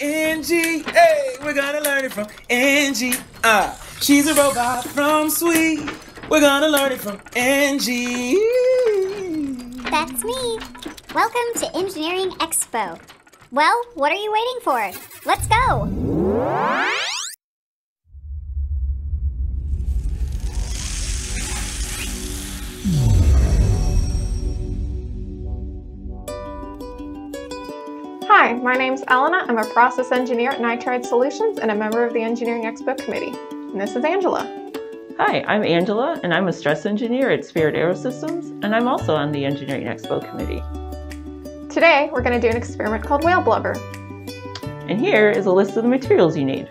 Engie. Hey, we're gonna learn it from Engie. Ah, she's a robot from SWE. We're gonna learn it from Engie. That's me. Welcome to Engineering Expo. Well, what are you waiting for? Let's go. Hi, my name's Elena. I'm a process engineer at Nitride Solutions and a member of the Engineering Expo Committee. And this is Angela. Hi, I'm Angela, and I'm a stress engineer at Spirit Aerosystems, and I'm also on the Engineering Expo Committee. Today, we're going to do an experiment called whale blubber. And here is a list of the materials you need.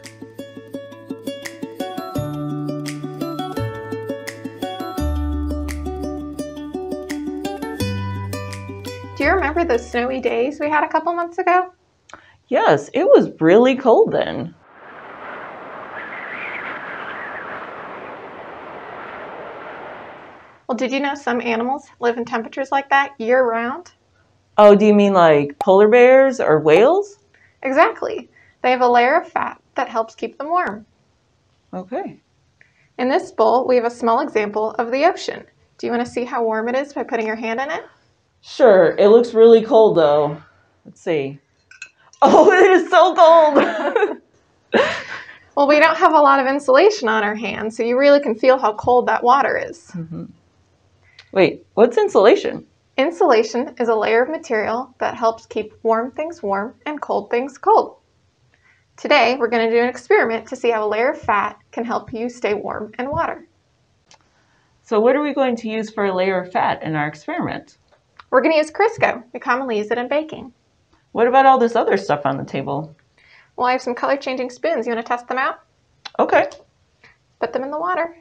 Do you remember those snowy days we had a couple months ago? Yes, it was really cold then. Well, did you know some animals live in temperatures like that year round? Oh, do you mean like polar bears or whales? Exactly. They have a layer of fat that helps keep them warm. Okay. In this bowl, we have a small example of the ocean. Do you want to see how warm it is by putting your hand in it? Sure, it looks really cold though. Let's see. Oh, it is so cold! Well, we don't have a lot of insulation on our hands, so you really can feel how cold that water is. Mm-hmm. Wait, what's insulation? Insulation is a layer of material that helps keep warm things warm and cold things cold. Today, we're going to do an experiment to see how a layer of fat can help you stay warm in water. So, what are we going to use for a layer of fat in our experiment? We're going to use Crisco. We commonly use it in baking. What about all this other stuff on the table? Well, I have some color changing spoons. You want to test them out? Okay. Put them in the water.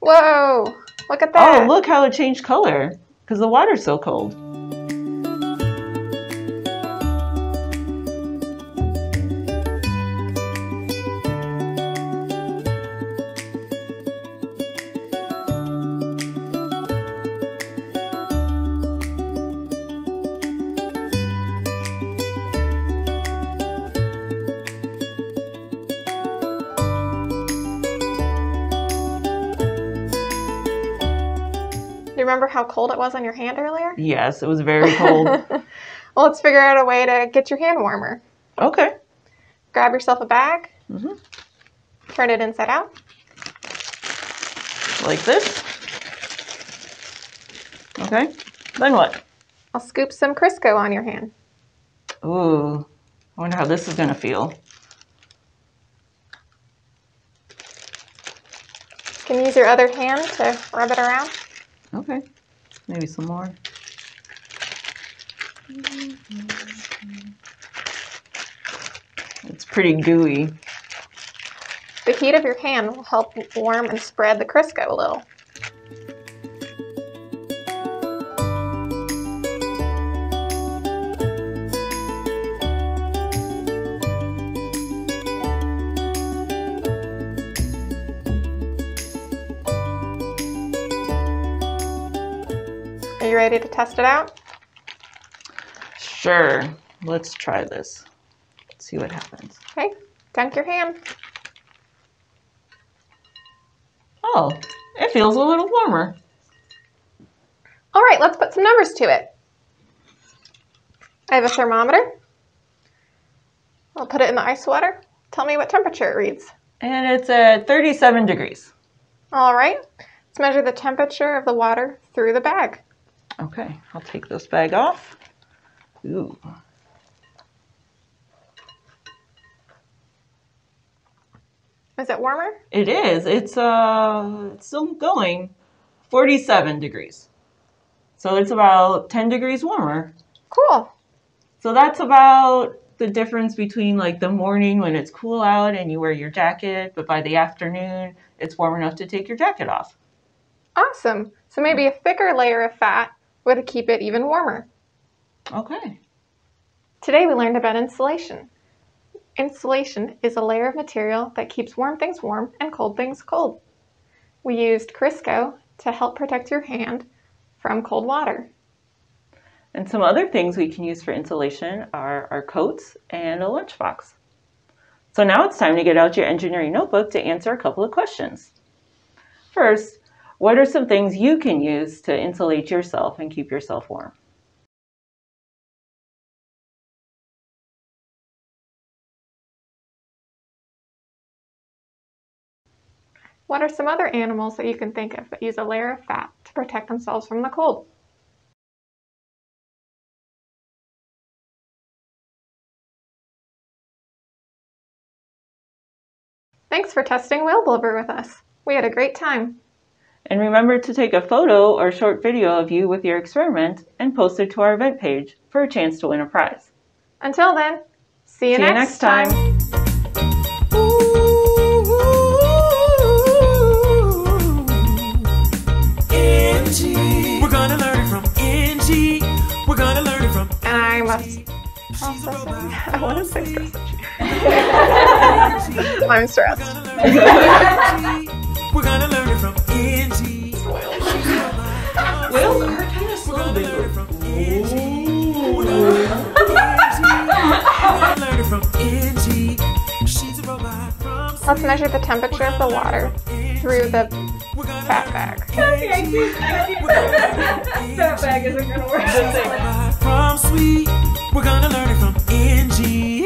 Whoa! Look at that. Oh, look how it changed color because the water's so cold. You remember how cold it was on your hand earlier? Yes, it was very cold. well, let's figure out a way to get your hand warmer. okay. Grab yourself a bag, Mm-hmm. turn it inside out. Like this. Okay. Then what? I'll scoop some Crisco on your hand. Ooh. I wonder how this is going to feel. You can use your other hand to rub it around. Okay. Maybe some more. It's pretty gooey. The heat of your hand will help warm and spread the Crisco a little. You ready to test it out? Sure. Let's try this. Let's see what happens. Okay, dunk your hand. Oh, it feels a little warmer. All right, let's put some numbers to it. I have a thermometer. I'll put it in the ice water. Tell me what temperature it reads. And it's at 37 degrees. All right, let's measure the temperature of the water through the bag. Okay, I'll take this bag off. Ooh. Is it warmer? It is. It's uh it's still going 47 degrees. So it's about 10 degrees warmer. Cool. So that's about the difference between like the morning when it's cool out and you wear your jacket, but by the afternoon it's warm enough to take your jacket off. Awesome. So maybe a thicker layer of fat would keep it even warmer. Okay. Today we learned about insulation. Insulation is a layer of material that keeps warm things warm and cold things cold. We used Crisco to help protect your hand from cold water. And some other things we can use for insulation are our coats and a lunchbox. So now it's time to get out your engineering notebook to answer a couple of questions. First, what are some things you can use to insulate yourself and keep yourself warm? What are some other animals that you can think of that use a layer of fat to protect themselves from the cold? Thanks for testing whale blubber with us. We had a great time. And remember to take a photo or short video of you with your experiment and post it to our event page for a chance to win a prize. Until then, see you, See you next, next time. We're gonna learn it from Engie. We're gonna learn it from And I must also say, I want to say. I'm stressed. We're gonna learn Let's measure the temperature of the water through the We're gonna fat bag. Isn't gonna work. from SWE. We're gonna learn it from Engie.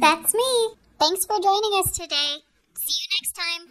That's me. Thanks for joining us today. See you next time.